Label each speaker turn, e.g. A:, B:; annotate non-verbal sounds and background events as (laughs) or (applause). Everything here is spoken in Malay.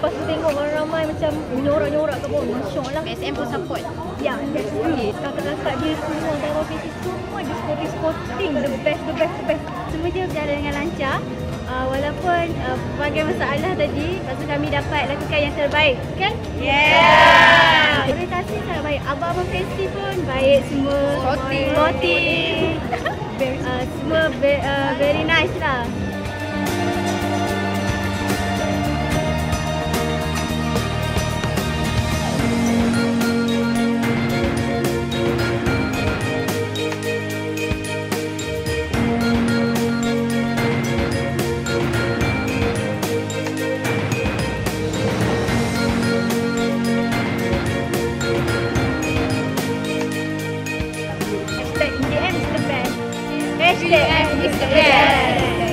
A: Lepas tu tengok orang ramai macam nyorak-nyorak ke pun Masya lah
B: BSM pun support
A: Ya, that's true Kakak-kakak dia semua Kakak-kakak semua dia supporting The best, the best, the best Semua dia berjalan dengan lancar Uh, walaupun uh, pelbagai masalah tadi, lepas tu kami dapat lakukan yang terbaik. Kan?
B: Yeah.
A: Orientasi sangat baik. Abang-abang festi pun baik semua.
B: Sporting.
A: Sporting. (laughs) uh, semua be, uh, very nice lah.
B: Yes.